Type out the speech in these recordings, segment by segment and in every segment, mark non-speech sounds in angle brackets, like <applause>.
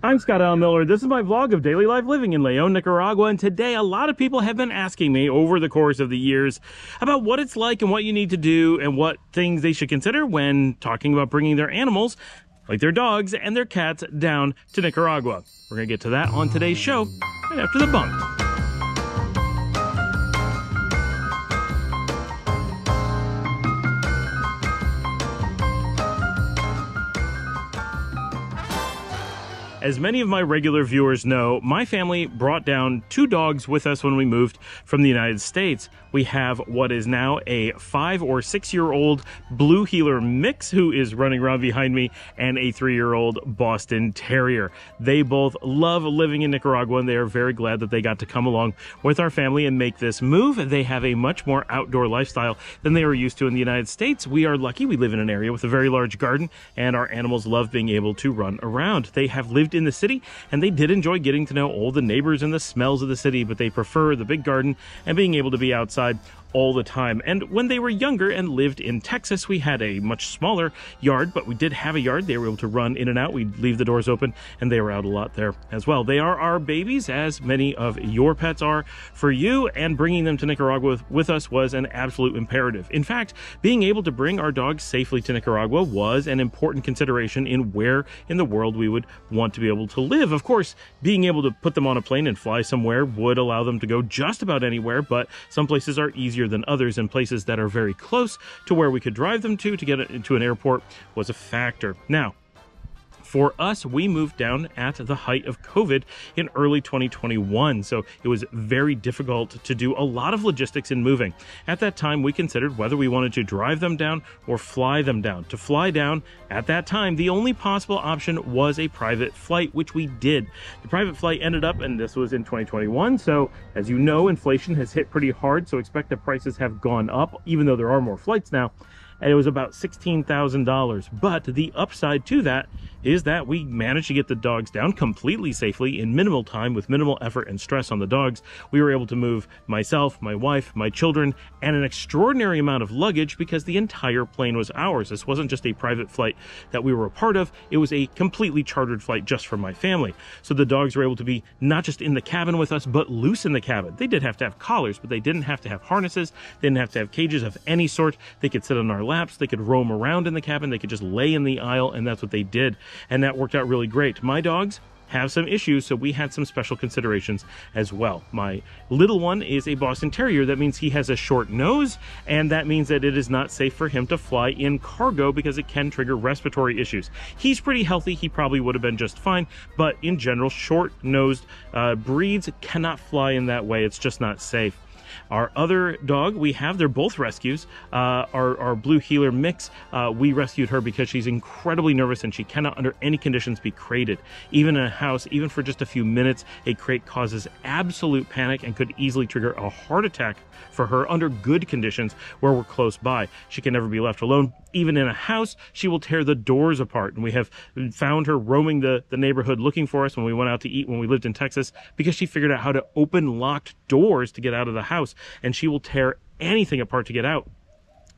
I'm Scott Alan Miller. This is my vlog of daily life living in Leon, Nicaragua. And today, a lot of people have been asking me over the course of the years about what it's like and what you need to do and what things they should consider when talking about bringing their animals, like their dogs and their cats, down to Nicaragua. We're going to get to that on today's show right after the bump. As many of my regular viewers know, my family brought down two dogs with us when we moved from the United States. We have what is now a five or six year old blue heeler mix who is running around behind me and a three year old Boston Terrier. They both love living in Nicaragua and they are very glad that they got to come along with our family and make this move. They have a much more outdoor lifestyle than they were used to in the United States. We are lucky. We live in an area with a very large garden and our animals love being able to run around. They have lived lived in the city, and they did enjoy getting to know all the neighbors and the smells of the city, but they prefer the big garden and being able to be outside all the time. And when they were younger and lived in Texas, we had a much smaller yard, but we did have a yard. They were able to run in and out. We'd leave the doors open, and they were out a lot there as well. They are our babies, as many of your pets are for you, and bringing them to Nicaragua with, with us was an absolute imperative. In fact, being able to bring our dogs safely to Nicaragua was an important consideration in where in the world we would want to be able to live. Of course, being able to put them on a plane and fly somewhere would allow them to go just about anywhere, but some places are easier easier than others in places that are very close to where we could drive them to to get it into an airport was a factor. Now, for us, we moved down at the height of COVID in early 2021, so it was very difficult to do a lot of logistics in moving. At that time, we considered whether we wanted to drive them down or fly them down. To fly down, at that time, the only possible option was a private flight, which we did. The private flight ended up, and this was in 2021, so as you know, inflation has hit pretty hard, so expect the prices have gone up, even though there are more flights now and it was about $16,000. But the upside to that is that we managed to get the dogs down completely safely in minimal time with minimal effort and stress on the dogs. We were able to move myself, my wife, my children, and an extraordinary amount of luggage because the entire plane was ours. This wasn't just a private flight that we were a part of, it was a completely chartered flight just for my family. So the dogs were able to be not just in the cabin with us, but loose in the cabin. They did have to have collars, but they didn't have to have harnesses, they didn't have to have cages of any sort. They could sit on our laps, they could roam around in the cabin, they could just lay in the aisle, and that's what they did and that worked out really great. My dogs have some issues, so we had some special considerations as well. My little one is a Boston Terrier. That means he has a short nose, and that means that it is not safe for him to fly in cargo because it can trigger respiratory issues. He's pretty healthy. He probably would have been just fine, but in general, short-nosed uh, breeds cannot fly in that way. It's just not safe. Our other dog we have, they're both rescues. Uh, our, our blue heeler mix, uh, we rescued her because she's incredibly nervous and she cannot under any conditions be crated. Even in a house, even for just a few minutes, a crate causes absolute panic and could easily trigger a heart attack for her under good conditions where we're close by. She can never be left alone. Even in a house, she will tear the doors apart. And we have found her roaming the, the neighborhood looking for us when we went out to eat when we lived in Texas because she figured out how to open locked doors to get out of the house. And she will tear anything apart to get out.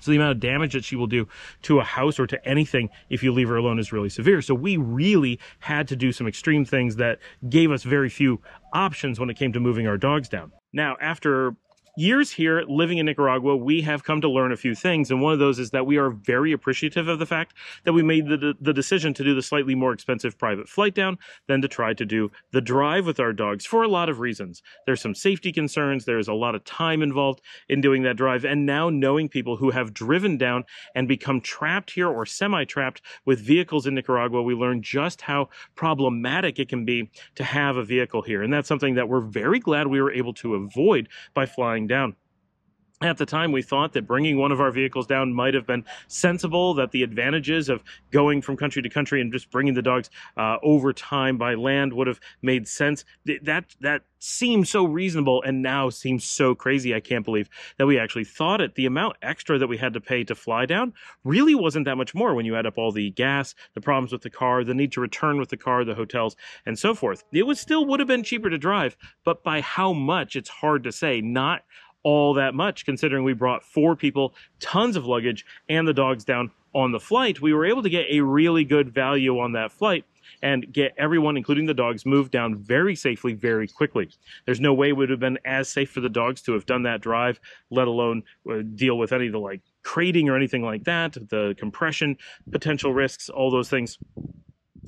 So the amount of damage that she will do to a house or to anything if you leave her alone is really severe. So we really had to do some extreme things that gave us very few options when it came to moving our dogs down. Now, after years here living in Nicaragua, we have come to learn a few things. And one of those is that we are very appreciative of the fact that we made the, the decision to do the slightly more expensive private flight down than to try to do the drive with our dogs for a lot of reasons. There's some safety concerns. There's a lot of time involved in doing that drive. And now knowing people who have driven down and become trapped here or semi-trapped with vehicles in Nicaragua, we learn just how problematic it can be to have a vehicle here. And that's something that we're very glad we were able to avoid by flying down. At the time, we thought that bringing one of our vehicles down might have been sensible, that the advantages of going from country to country and just bringing the dogs uh, over time by land would have made sense. That, that seemed so reasonable and now seems so crazy. I can't believe that we actually thought it. The amount extra that we had to pay to fly down really wasn't that much more when you add up all the gas, the problems with the car, the need to return with the car, the hotels, and so forth. It was still would have been cheaper to drive, but by how much, it's hard to say. Not all that much considering we brought four people, tons of luggage, and the dogs down on the flight. We were able to get a really good value on that flight and get everyone, including the dogs, moved down very safely, very quickly. There's no way it would have been as safe for the dogs to have done that drive, let alone uh, deal with any of the like crating or anything like that, the compression potential risks, all those things.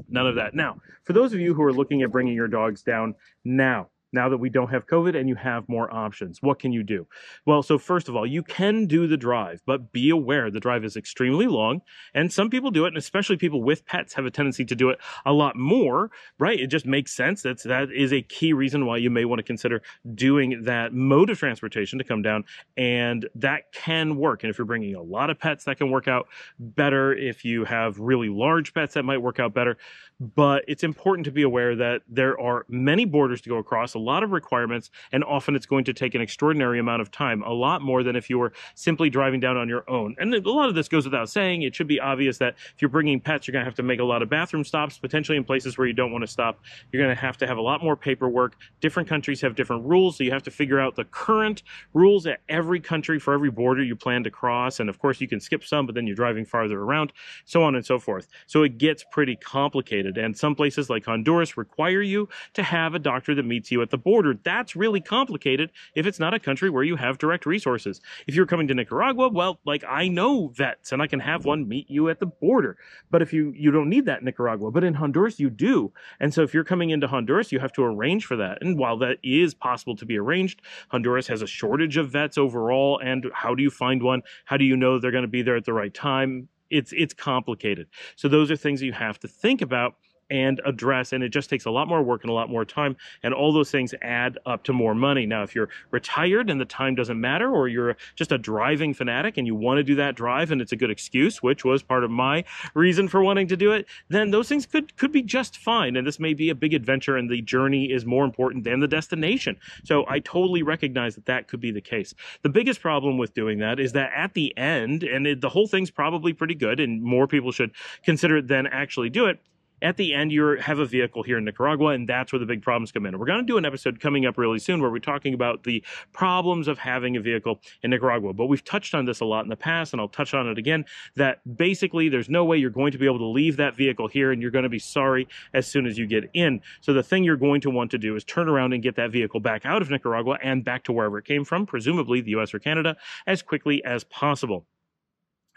None of that. Now, for those of you who are looking at bringing your dogs down now, now that we don't have COVID and you have more options. What can you do? Well, so first of all, you can do the drive, but be aware the drive is extremely long and some people do it, and especially people with pets have a tendency to do it a lot more, right? It just makes sense. That's, that is a key reason why you may want to consider doing that mode of transportation to come down and that can work. And if you're bringing a lot of pets, that can work out better. If you have really large pets, that might work out better. But it's important to be aware that there are many borders to go across lot of requirements, and often it's going to take an extraordinary amount of time, a lot more than if you were simply driving down on your own. And a lot of this goes without saying. It should be obvious that if you're bringing pets, you're going to have to make a lot of bathroom stops, potentially in places where you don't want to stop. You're going to have to have a lot more paperwork. Different countries have different rules, so you have to figure out the current rules at every country for every border you plan to cross. And of course, you can skip some, but then you're driving farther around, so on and so forth. So it gets pretty complicated. And some places like Honduras require you to have a doctor that meets you at the border. That's really complicated if it's not a country where you have direct resources. If you're coming to Nicaragua, well, like I know vets and I can have one meet you at the border. But if you you don't need that in Nicaragua, but in Honduras you do. And so if you're coming into Honduras, you have to arrange for that. And while that is possible to be arranged, Honduras has a shortage of vets overall and how do you find one? How do you know they're going to be there at the right time? It's it's complicated. So those are things you have to think about and address. And it just takes a lot more work and a lot more time. And all those things add up to more money. Now, if you're retired and the time doesn't matter, or you're just a driving fanatic and you want to do that drive and it's a good excuse, which was part of my reason for wanting to do it, then those things could, could be just fine. And this may be a big adventure and the journey is more important than the destination. So I totally recognize that that could be the case. The biggest problem with doing that is that at the end, and it, the whole thing's probably pretty good and more people should consider it than actually do it, at the end, you have a vehicle here in Nicaragua, and that's where the big problems come in. We're going to do an episode coming up really soon where we're talking about the problems of having a vehicle in Nicaragua. But we've touched on this a lot in the past, and I'll touch on it again that basically there's no way you're going to be able to leave that vehicle here, and you're going to be sorry as soon as you get in. So the thing you're going to want to do is turn around and get that vehicle back out of Nicaragua and back to wherever it came from, presumably the US or Canada, as quickly as possible.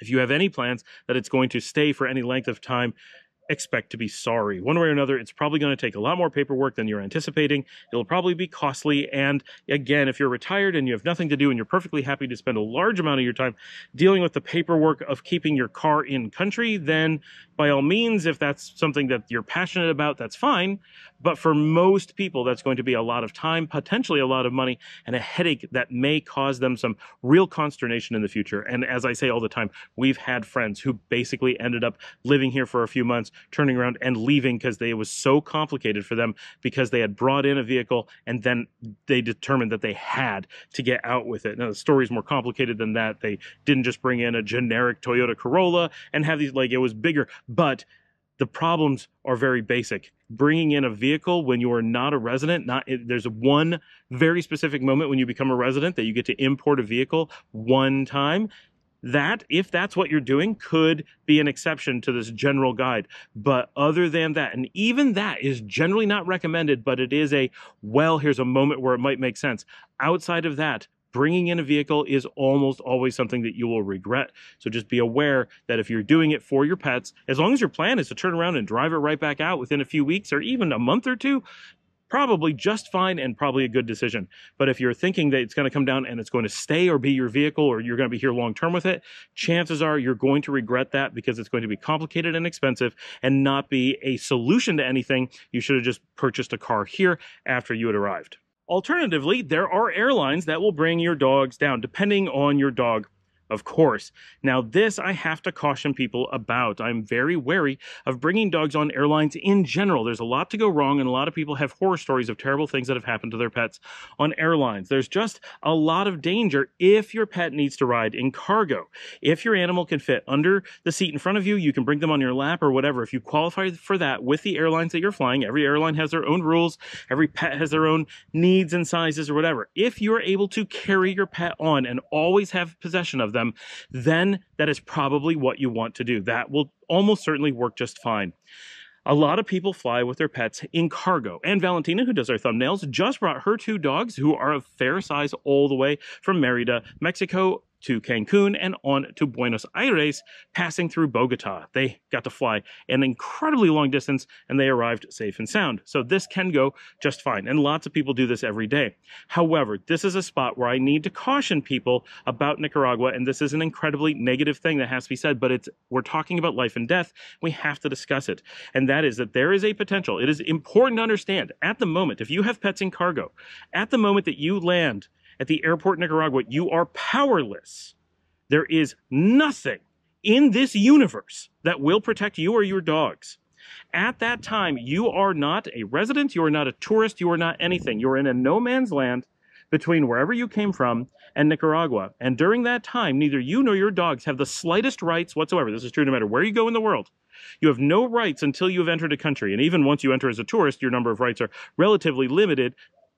If you have any plans that it's going to stay for any length of time, expect to be sorry. One way or another, it's probably going to take a lot more paperwork than you're anticipating. It'll probably be costly. And again, if you're retired and you have nothing to do and you're perfectly happy to spend a large amount of your time dealing with the paperwork of keeping your car in country, then by all means, if that's something that you're passionate about, that's fine. But for most people, that's going to be a lot of time, potentially a lot of money, and a headache that may cause them some real consternation in the future. And as I say all the time, we've had friends who basically ended up living here for a few months, turning around and leaving because it was so complicated for them because they had brought in a vehicle and then they determined that they had to get out with it. Now, the story's more complicated than that. They didn't just bring in a generic Toyota Corolla and have these, like, it was bigger, but the problems are very basic. Bringing in a vehicle when you are not a resident, not there's one very specific moment when you become a resident that you get to import a vehicle one time. That, if that's what you're doing, could be an exception to this general guide. But other than that, and even that is generally not recommended, but it is a, well, here's a moment where it might make sense. Outside of that, bringing in a vehicle is almost always something that you will regret. So just be aware that if you're doing it for your pets, as long as your plan is to turn around and drive it right back out within a few weeks or even a month or two, probably just fine and probably a good decision. But if you're thinking that it's going to come down and it's going to stay or be your vehicle or you're going to be here long term with it, chances are you're going to regret that because it's going to be complicated and expensive and not be a solution to anything. You should have just purchased a car here after you had arrived. Alternatively, there are airlines that will bring your dogs down depending on your dog of course. Now, this I have to caution people about. I'm very wary of bringing dogs on airlines in general. There's a lot to go wrong, and a lot of people have horror stories of terrible things that have happened to their pets on airlines. There's just a lot of danger if your pet needs to ride in cargo. If your animal can fit under the seat in front of you, you can bring them on your lap or whatever. If you qualify for that with the airlines that you're flying, every airline has their own rules, every pet has their own needs and sizes or whatever. If you're able to carry your pet on and always have possession of them, then that is probably what you want to do. That will almost certainly work just fine. A lot of people fly with their pets in cargo. And Valentina, who does our thumbnails, just brought her two dogs, who are of fair size all the way from Merida, Mexico, to Cancun and on to Buenos Aires, passing through Bogota. They got to fly an incredibly long distance and they arrived safe and sound. So this can go just fine. And lots of people do this every day. However, this is a spot where I need to caution people about Nicaragua. And this is an incredibly negative thing that has to be said, but it's we're talking about life and death. We have to discuss it. And that is that there is a potential. It is important to understand at the moment, if you have pets in cargo, at the moment that you land at the airport in Nicaragua, you are powerless. There is nothing in this universe that will protect you or your dogs. At that time, you are not a resident, you are not a tourist, you are not anything. You're in a no man's land between wherever you came from and Nicaragua. And during that time, neither you nor your dogs have the slightest rights whatsoever. This is true no matter where you go in the world. You have no rights until you have entered a country. And even once you enter as a tourist, your number of rights are relatively limited,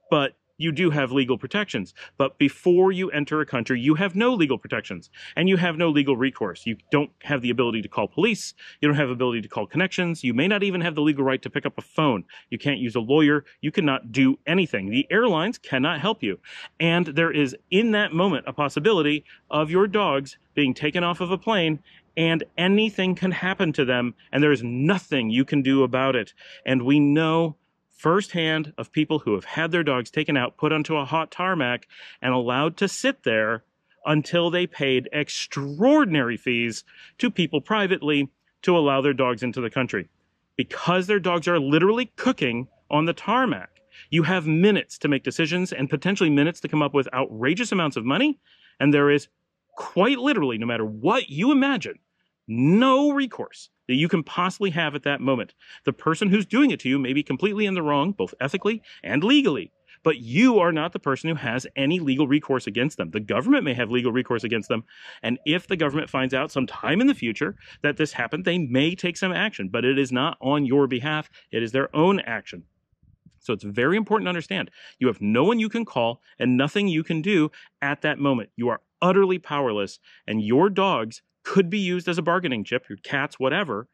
but you do have legal protections. But before you enter a country, you have no legal protections and you have no legal recourse. You don't have the ability to call police. You don't have ability to call connections. You may not even have the legal right to pick up a phone. You can't use a lawyer. You cannot do anything. The airlines cannot help you. And there is in that moment a possibility of your dogs being taken off of a plane and anything can happen to them and there is nothing you can do about it. And we know firsthand of people who have had their dogs taken out, put onto a hot tarmac, and allowed to sit there until they paid extraordinary fees to people privately to allow their dogs into the country. Because their dogs are literally cooking on the tarmac, you have minutes to make decisions and potentially minutes to come up with outrageous amounts of money. And there is quite literally, no matter what you imagine, no recourse that you can possibly have at that moment. The person who's doing it to you may be completely in the wrong, both ethically and legally, but you are not the person who has any legal recourse against them. The government may have legal recourse against them, and if the government finds out sometime in the future that this happened, they may take some action, but it is not on your behalf, it is their own action. So it's very important to understand you have no one you can call and nothing you can do at that moment. You are utterly powerless, and your dogs could be used as a bargaining chip, your cats, whatever.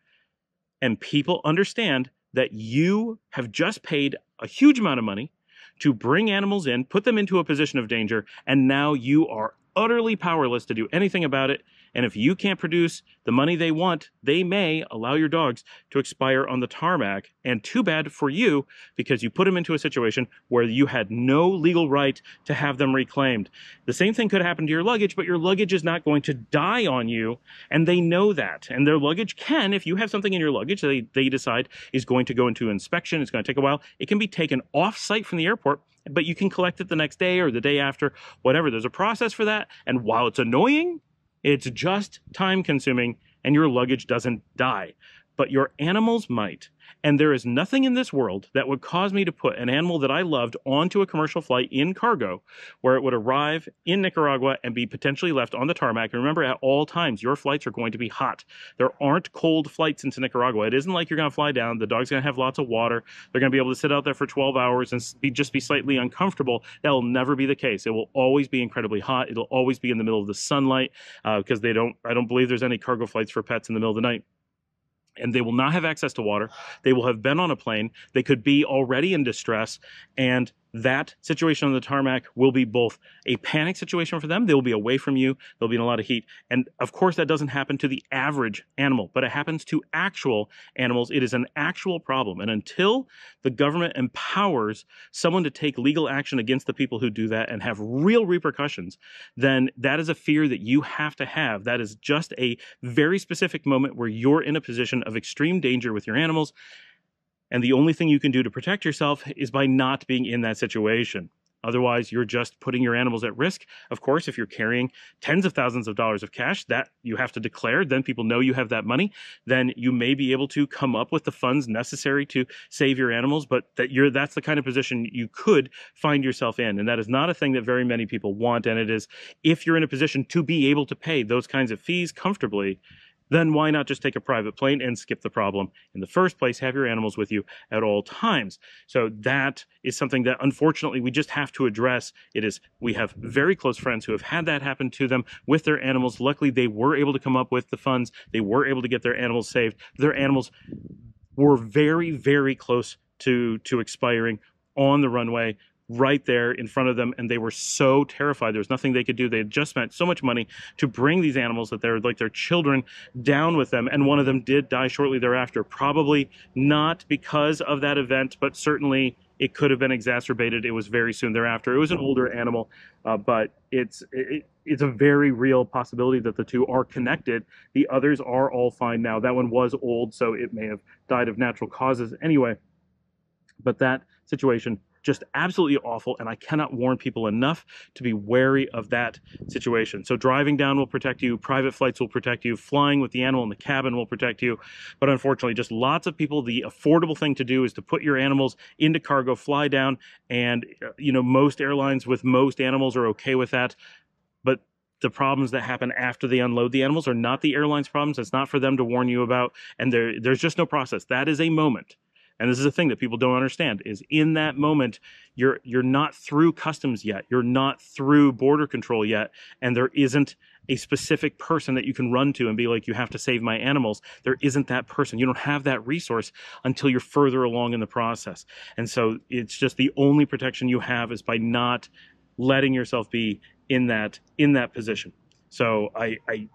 And people understand that you have just paid a huge amount of money to bring animals in, put them into a position of danger, and now you are utterly powerless to do anything about it. And if you can't produce the money they want, they may allow your dogs to expire on the tarmac. And too bad for you because you put them into a situation where you had no legal right to have them reclaimed. The same thing could happen to your luggage, but your luggage is not going to die on you. And they know that. And their luggage can, if you have something in your luggage they, they decide is going to go into inspection, it's going to take a while, it can be taken off site from the airport but you can collect it the next day or the day after, whatever. There's a process for that. And while it's annoying, it's just time consuming and your luggage doesn't die, but your animals might. And there is nothing in this world that would cause me to put an animal that I loved onto a commercial flight in cargo where it would arrive in Nicaragua and be potentially left on the tarmac. And remember, at all times, your flights are going to be hot. There aren't cold flights into Nicaragua. It isn't like you're going to fly down. The dog's going to have lots of water. They're going to be able to sit out there for 12 hours and be, just be slightly uncomfortable. That will never be the case. It will always be incredibly hot. It'll always be in the middle of the sunlight because uh, they don't, I don't believe there's any cargo flights for pets in the middle of the night and they will not have access to water. They will have been on a plane. They could be already in distress, and that situation on the tarmac will be both a panic situation for them. They will be away from you. They'll be in a lot of heat. And of course, that doesn't happen to the average animal, but it happens to actual animals. It is an actual problem. And until the government empowers someone to take legal action against the people who do that and have real repercussions, then that is a fear that you have to have. That is just a very specific moment where you're in a position of extreme danger with your animals and the only thing you can do to protect yourself is by not being in that situation. Otherwise, you're just putting your animals at risk. Of course, if you're carrying tens of thousands of dollars of cash that you have to declare, then people know you have that money. Then you may be able to come up with the funds necessary to save your animals. But that you're that's the kind of position you could find yourself in, and that is not a thing that very many people want. And it is if you're in a position to be able to pay those kinds of fees comfortably, then why not just take a private plane and skip the problem in the first place? Have your animals with you at all times. So that is something that unfortunately we just have to address. It is, we have very close friends who have had that happen to them with their animals. Luckily, they were able to come up with the funds. They were able to get their animals saved. Their animals were very, very close to to expiring on the runway right there in front of them and they were so terrified. There was nothing they could do. They had just spent so much money to bring these animals that they're like their children down with them and one of them did die shortly thereafter. Probably not because of that event but certainly it could have been exacerbated. It was very soon thereafter. It was an older animal uh, but it's it, it's a very real possibility that the two are connected. The others are all fine now. That one was old so it may have died of natural causes. Anyway but that situation just absolutely awful. And I cannot warn people enough to be wary of that situation. So driving down will protect you. Private flights will protect you. Flying with the animal in the cabin will protect you. But unfortunately, just lots of people, the affordable thing to do is to put your animals into cargo, fly down. And, uh, you know, most airlines with most animals are okay with that. But the problems that happen after they unload the animals are not the airline's problems. It's not for them to warn you about. And there, there's just no process. That is a moment and this is a thing that people don't understand is in that moment you're you're not through customs yet. You're not through border control yet. And there isn't a specific person that you can run to and be like you have to save my animals. There isn't that person. You don't have that resource until you're further along in the process. And so it's just the only protection you have is by not letting yourself be in that in that position. So i i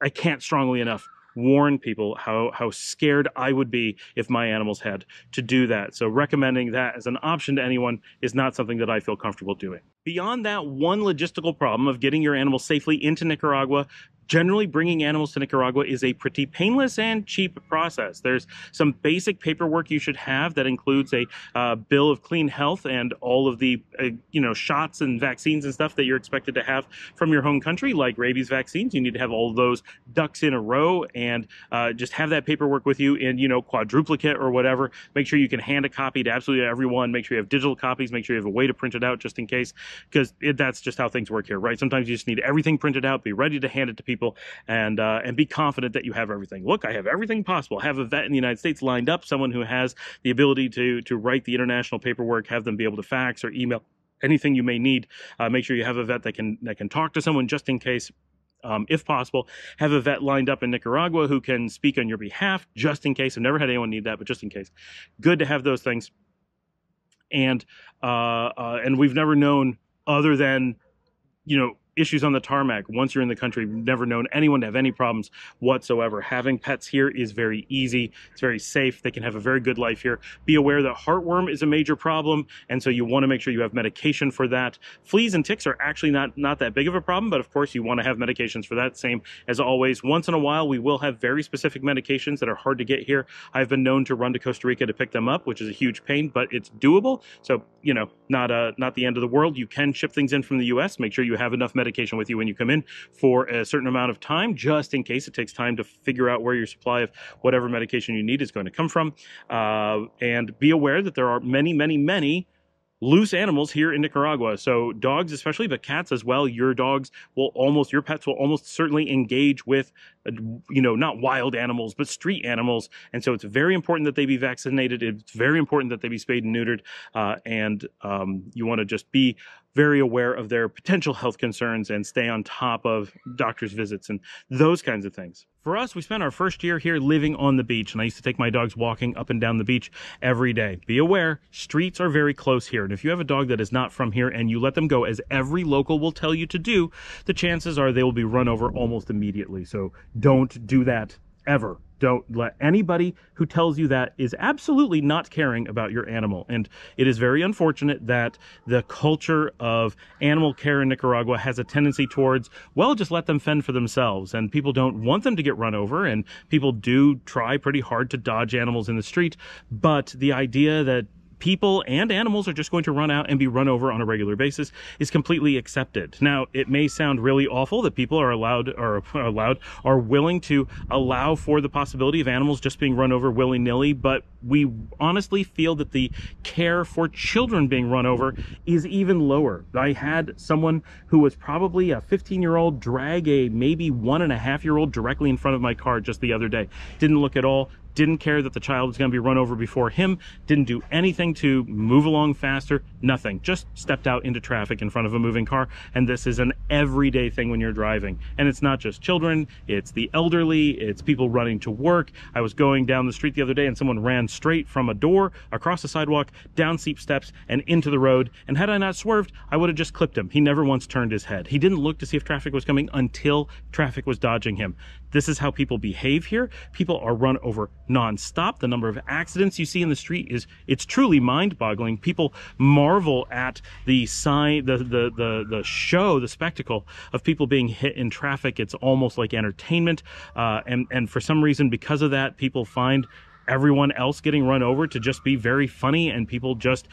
i can't strongly enough warn people how how scared I would be if my animals had to do that. So recommending that as an option to anyone is not something that I feel comfortable doing. Beyond that one logistical problem of getting your animals safely into Nicaragua, generally bringing animals to Nicaragua is a pretty painless and cheap process. There's some basic paperwork you should have that includes a uh, bill of clean health and all of the uh, you know shots and vaccines and stuff that you're expected to have from your home country, like rabies vaccines. You need to have all those ducks in a row and uh, just have that paperwork with you in you know quadruplicate or whatever. Make sure you can hand a copy to absolutely everyone. Make sure you have digital copies. Make sure you have a way to print it out just in case, because that's just how things work here, right? Sometimes you just need everything printed out, be ready to hand it to people people and uh, and be confident that you have everything. Look, I have everything possible. Have a vet in the United States lined up, someone who has the ability to to write the international paperwork, have them be able to fax or email anything you may need. Uh, make sure you have a vet that can that can talk to someone just in case. Um, if possible, have a vet lined up in Nicaragua who can speak on your behalf, just in case. I've never had anyone need that, but just in case. Good to have those things. And uh, uh, and we've never known other than you know issues on the tarmac once you're in the country never known anyone to have any problems whatsoever. Having pets here is very easy. It's very safe. They can have a very good life here. Be aware that heartworm is a major problem and so you want to make sure you have medication for that. Fleas and ticks are actually not not that big of a problem but of course you want to have medications for that. Same as always. Once in a while we will have very specific medications that are hard to get here. I've been known to run to costa rica to pick them up which is a huge pain but it's doable. So you know not uh not the end of the world. You can ship things in from the us make sure you have enough medication with you when you come in for a certain amount of time, just in case it takes time to figure out where your supply of whatever medication you need is going to come from. Uh, and be aware that there are many, many, many loose animals here in Nicaragua. So dogs especially, but cats as well. Your dogs will almost, your pets will almost certainly engage with, you know, not wild animals, but street animals. And so it's very important that they be vaccinated. It's very important that they be spayed and neutered. Uh, and um, you want to just be very aware of their potential health concerns and stay on top of doctor's visits and those kinds of things. For us, we spent our first year here living on the beach, and I used to take my dogs walking up and down the beach every day. Be aware, streets are very close here, and if you have a dog that is not from here and you let them go, as every local will tell you to do, the chances are they will be run over almost immediately. So don't do that ever. Don't let anybody who tells you that is absolutely not caring about your animal. And it is very unfortunate that the culture of animal care in Nicaragua has a tendency towards, well, just let them fend for themselves. And people don't want them to get run over. And people do try pretty hard to dodge animals in the street. But the idea that people and animals are just going to run out and be run over on a regular basis is completely accepted. Now, it may sound really awful that people are allowed or <laughs> allowed are willing to allow for the possibility of animals just being run over willy-nilly, but we honestly feel that the care for children being run over is even lower. I had someone who was probably a 15 year old drag a maybe one and a half year old directly in front of my car just the other day. Didn't look at all didn't care that the child was going to be run over before him, didn't do anything to move along faster, nothing. Just stepped out into traffic in front of a moving car. And this is an everyday thing when you're driving. And it's not just children, it's the elderly, it's people running to work. I was going down the street the other day and someone ran straight from a door across the sidewalk, down steep steps, and into the road. And had I not swerved, I would have just clipped him. He never once turned his head. He didn't look to see if traffic was coming until traffic was dodging him. This is how people behave here. People are run over nonstop. The number of accidents you see in the street is, it's truly mind-boggling. People marvel at the sign, the, the, the, the show, the spectacle of people being hit in traffic. It's almost like entertainment. Uh, and, and for some reason, because of that, people find everyone else getting run over to just be very funny and people just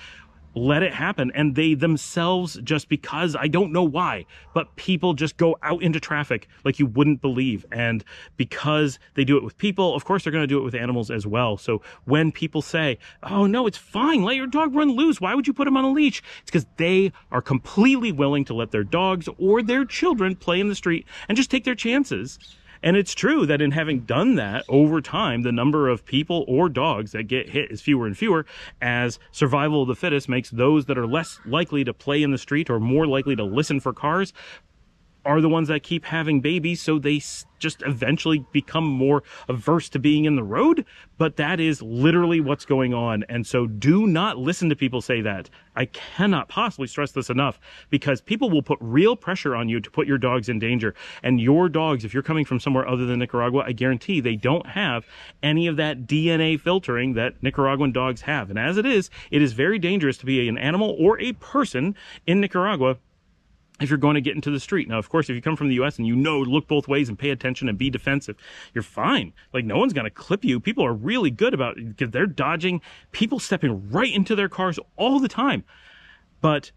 let it happen. And they themselves, just because I don't know why, but people just go out into traffic like you wouldn't believe. And because they do it with people, of course, they're going to do it with animals as well. So when people say, oh no, it's fine, let your dog run loose. Why would you put him on a leash? It's because they are completely willing to let their dogs or their children play in the street and just take their chances and it's true that in having done that over time, the number of people or dogs that get hit is fewer and fewer as survival of the fittest makes those that are less likely to play in the street or more likely to listen for cars are the ones that keep having babies so they just eventually become more averse to being in the road but that is literally what's going on. And so do not listen to people say that. I cannot possibly stress this enough because people will put real pressure on you to put your dogs in danger. And your dogs if you're coming from somewhere other than nicaragua i guarantee they don't have any of that dna filtering that nicaraguan dogs have. And as it is it is very dangerous to be an animal or a person in nicaragua if you're going to get into the street. Now, of course, if you come from the US and you know, look both ways and pay attention and be defensive, you're fine. Like, no one's going to clip you. People are really good about it because they're dodging people stepping right into their cars all the time. But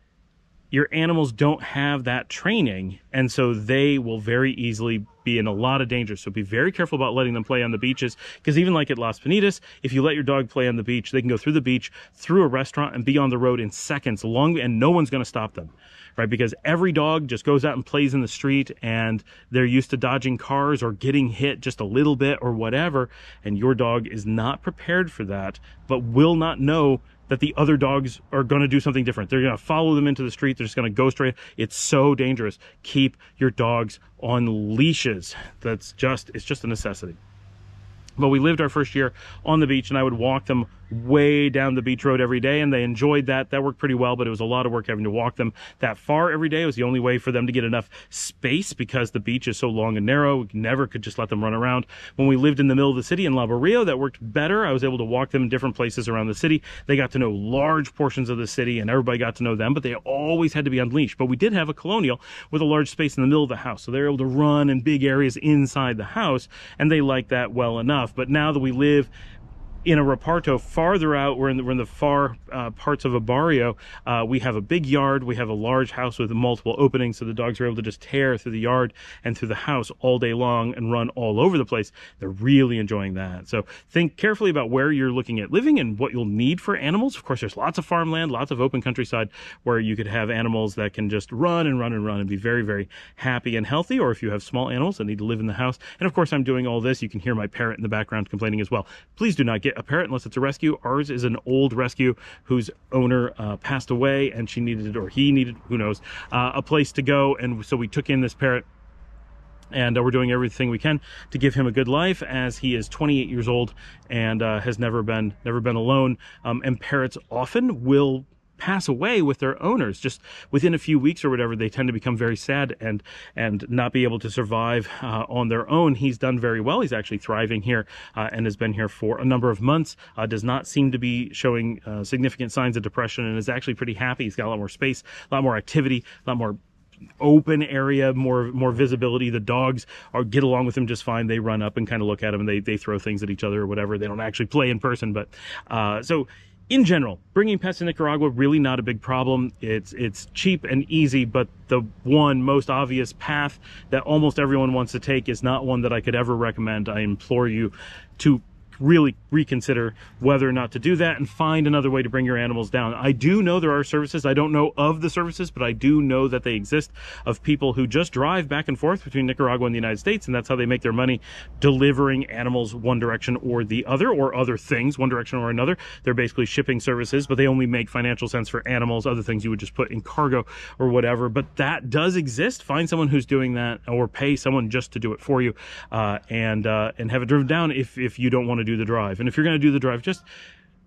your animals don't have that training, and so they will very easily be in a lot of danger. So be very careful about letting them play on the beaches, because even like at Las Peñitas, if you let your dog play on the beach, they can go through the beach, through a restaurant, and be on the road in seconds, long, and no one's going to stop them, right? Because every dog just goes out and plays in the street, and they're used to dodging cars or getting hit just a little bit or whatever, and your dog is not prepared for that, but will not know that the other dogs are going to do something different. They're going to follow them into the street. They're just going to go straight. It's so dangerous. Keep your dogs on leashes. That's just, it's just a necessity. But we lived our first year on the beach and I would walk them way down the beach road every day and they enjoyed that. That worked pretty well, but it was a lot of work having to walk them that far every day. It was the only way for them to get enough space because the beach is so long and narrow. We never could just let them run around. When we lived in the middle of the city in La Barrio, that worked better. I was able to walk them in different places around the city. They got to know large portions of the city and everybody got to know them, but they always had to be unleashed. But we did have a colonial with a large space in the middle of the house. So they were able to run in big areas inside the house and they liked that well enough. But now that we live in a reparto farther out, we're in the, we're in the far uh, parts of a barrio, uh, we have a big yard, we have a large house with multiple openings, so the dogs are able to just tear through the yard and through the house all day long and run all over the place. They're really enjoying that. So think carefully about where you're looking at living and what you'll need for animals. Of course, there's lots of farmland, lots of open countryside where you could have animals that can just run and run and run and be very, very happy and healthy, or if you have small animals that need to live in the house. And of course, I'm doing all this. You can hear my parrot in the background complaining as well. Please do not get a parrot unless it's a rescue. Ours is an old rescue whose owner uh, passed away and she needed, or he needed, who knows, uh, a place to go. And so we took in this parrot and uh, we're doing everything we can to give him a good life as he is 28 years old and uh, has never been never been alone um, and parrots often will pass away with their owners just within a few weeks or whatever they tend to become very sad and and not be able to survive uh, on their own he's done very well he's actually thriving here uh, and has been here for a number of months uh, does not seem to be showing uh, significant signs of depression and is actually pretty happy he's got a lot more space a lot more activity a lot more open area, more more visibility. The dogs are get along with him just fine. They run up and kind of look at him and they they throw things at each other or whatever. They don't actually play in person, but uh, so in general, bringing pets to Nicaragua really not a big problem. It's it's cheap and easy, but the one most obvious path that almost everyone wants to take is not one that I could ever recommend. I implore you to really reconsider whether or not to do that and find another way to bring your animals down. I do know there are services. I don't know of the services, but I do know that they exist of people who just drive back and forth between Nicaragua and the United States, and that's how they make their money delivering animals one direction or the other, or other things one direction or another. They're basically shipping services, but they only make financial sense for animals. Other things you would just put in cargo or whatever. But that does exist. Find someone who's doing that, or pay someone just to do it for you, uh, and uh, and have it driven down if if you don't want to do the drive. And if you're going to do the drive, just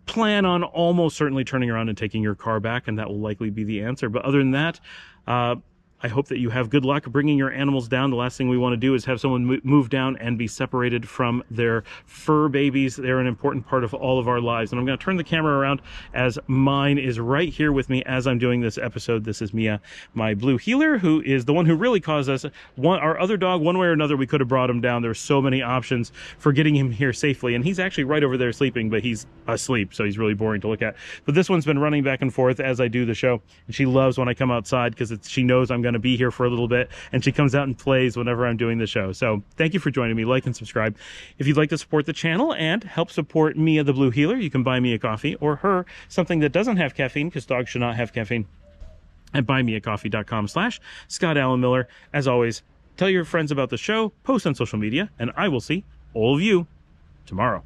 plan on almost certainly turning around and taking your car back, and that will likely be the answer. But other than that, uh, I hope that you have good luck bringing your animals down. The last thing we want to do is have someone move down and be separated from their fur babies. They're an important part of all of our lives. And I'm going to turn the camera around as mine is right here with me as I'm doing this episode. This is Mia, my blue heeler, who is the one who really caused us one, our other dog, one way or another, we could have brought him down. There's so many options for getting him here safely. And he's actually right over there sleeping, but he's asleep. So he's really boring to look at. But this one's been running back and forth as I do the show. And she loves when I come outside because she knows I'm going to be here for a little bit and she comes out and plays whenever I'm doing the show. So thank you for joining me. Like and subscribe. If you'd like to support the channel and help support Mia the Blue Heeler, you can buy me a coffee or her something that doesn't have caffeine because dogs should not have caffeine at buymeacoffee.com slash Scott Alan Miller. As always, tell your friends about the show, post on social media, and I will see all of you tomorrow.